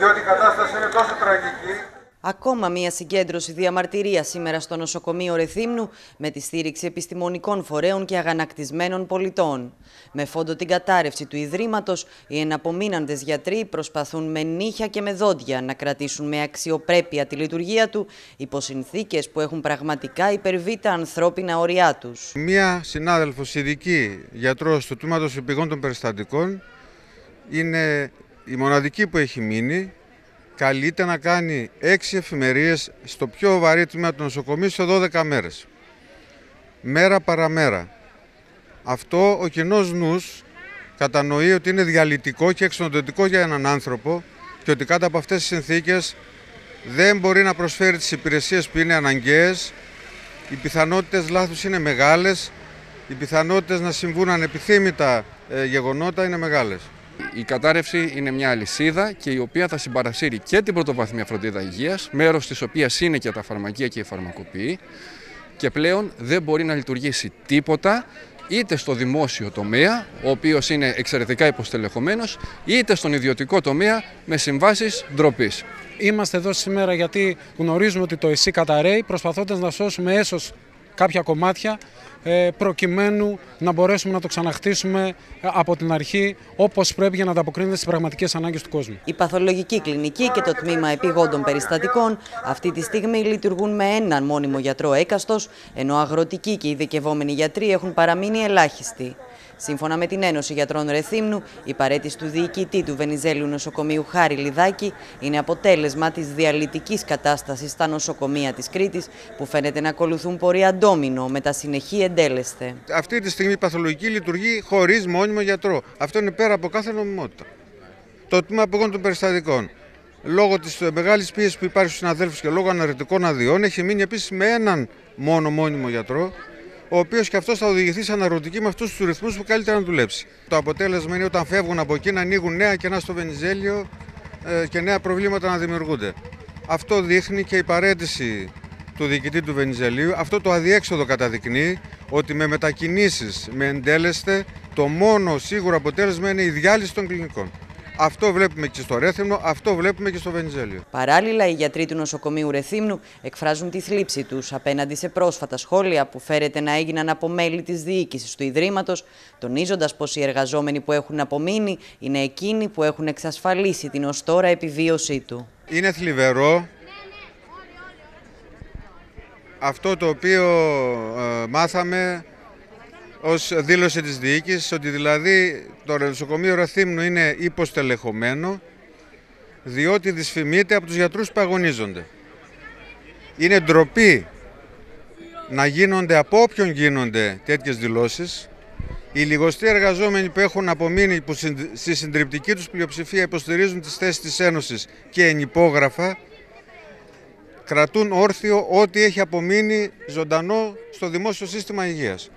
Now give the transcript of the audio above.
διότι η κατάσταση είναι τόσο τραγική. Ακόμα μία συγκέντρωση διαμαρτυρία σήμερα στο νοσοκομείο Ρεθύμνου με τη στήριξη επιστημονικών φορέων και αγανακτισμένων πολιτών. Με φόντο την κατάρρευση του Ιδρύματος, οι εναπομείναντες γιατροί προσπαθούν με νύχια και με δόντια να κρατήσουν με αξιοπρέπεια τη λειτουργία του υπό συνθήκες που έχουν πραγματικά υπερβεί τα ανθρώπινα όρια τους. Μία συνάδελφος ειδική γιατρός του τμήματος επιγών των περιστατικών είναι η μοναδική που έχει μείνει καλείται να κάνει έξι εφημερίες στο πιο βαρύ τμήμα του νοσοκομείου σε 12 μέρες. Μέρα παραμέρα. Αυτό ο κοινός νους κατανοεί ότι είναι διαλυτικό και εξονοτετικό για έναν άνθρωπο και ότι κάτω από αυτές τις συνθήκες δεν μπορεί να προσφέρει τις υπηρεσίες που είναι αναγκαίες, οι πιθανότητες λάθους είναι μεγάλες, οι πιθανότητες να συμβούν ανεπιθύμητα ε, γεγονότα είναι μεγάλες. Η κατάρρευση είναι μια αλυσίδα και η οποία θα συμπαρασύρει και την πρωτοβαθμία φροντίδα υγείας, μέρος της οποίας είναι και τα φαρμακεία και η φαρμακοποιοί, και πλέον δεν μπορεί να λειτουργήσει τίποτα είτε στο δημόσιο τομέα, ο οποίος είναι εξαιρετικά υποστελεχωμένος, είτε στον ιδιωτικό τομέα με συμβάσεις ντροπής. Είμαστε εδώ σήμερα γιατί γνωρίζουμε ότι το ΕΣΥ καταραίει, προσπαθώντας να σώσουμε έσως κάποια κομμάτια ε, προκειμένου να μπορέσουμε να το ξαναχτίσουμε ε, από την αρχή όπως πρέπει για να ανταποκρίνεται στις πραγματικές ανάγκες του κόσμου. Η παθολογική κλινική και το τμήμα επιγόντων περιστατικών αυτή τη στιγμή λειτουργούν με έναν μόνιμο γιατρό έκαστος, ενώ αγροτικοί και ειδικευόμενοι γιατροί έχουν παραμείνει ελάχιστοι. Σύμφωνα με την Ένωση Γιατρών Ρεθύμνου, η παρέτηση του διοικητή του Βενιζέλου Νοσοκομείου Χάρη Λιδάκη είναι αποτέλεσμα της διαλυτικής κατάστασης στα νοσοκομεία της Κρήτης, που φαίνεται να ακολουθούν πορεία ντόμινο με τα συνεχή εντέλεσθε. Αυτή τη στιγμή η παθολογική λειτουργεί χωρίς μόνιμο γιατρό. Αυτό είναι πέρα από κάθε νομιμότητα. Το τμήμα απογών των περιστατικών. Λόγω της μεγάλης πίεσης που υπάρχει στους συναδέλφους και λόγω αναρρετικών αδειών, έχει μείνει επίσης με έναν μόνο μόνιμο γιατρό, ο οποίος και αυτός θα οδηγηθεί σε αναρωτική με αυτούς τους ρυθμούς που καλύτερα να δουλέψει. Το αποτέλεσμα είναι όταν φεύγουν από εκεί να ανοίγουν νέα κενά στο Βενιζέλιο ε, και νέα προβλήματα να δημιουργούνται. Αυτό δείχνει και η παρέτηση του διοικητή του Βενιζελίου. Αυτό το αδιέξοδο καταδεικνύει ότι με μετακινήσεις, με εντέλεστε, το μόνο σίγουρο αποτέλεσμα είναι η διάλυση των κλινικών. Αυτό βλέπουμε και στο Ρέθυμνο, αυτό βλέπουμε και στο Βενιζέλιο. Παράλληλα, οι γιατροί του νοσοκομείου Ρεθύμνου εκφράζουν τη θλίψη τους απέναντι σε πρόσφατα σχόλια που φέρεται να έγιναν από μέλη της διοίκησης του Ιδρύματος, τονίζοντας πως οι εργαζόμενοι που έχουν απομείνει είναι εκείνοι που έχουν εξασφαλίσει την ως τώρα επιβίωσή του. Είναι θλιβερό αυτό το οποίο ε, μάθαμε ως δήλωση της διοίκησης ότι δηλαδή το νοσοκομείο Ραθύμνου είναι υποστελεχωμένο διότι δυσφημείται από τους γιατρούς που αγωνίζονται. Είναι ντροπή να γίνονται από όποιον γίνονται τέτοιες δηλώσεις. Οι λιγοστοί εργαζόμενοι που έχουν απομείνει που στη συντριπτική τους πλειοψηφία υποστηρίζουν τις θέσεις της Ένωσης και ενυπόγραφα κρατούν όρθιο ό,τι έχει απομείνει ζωντανό στο δημόσιο σύστημα υγείας.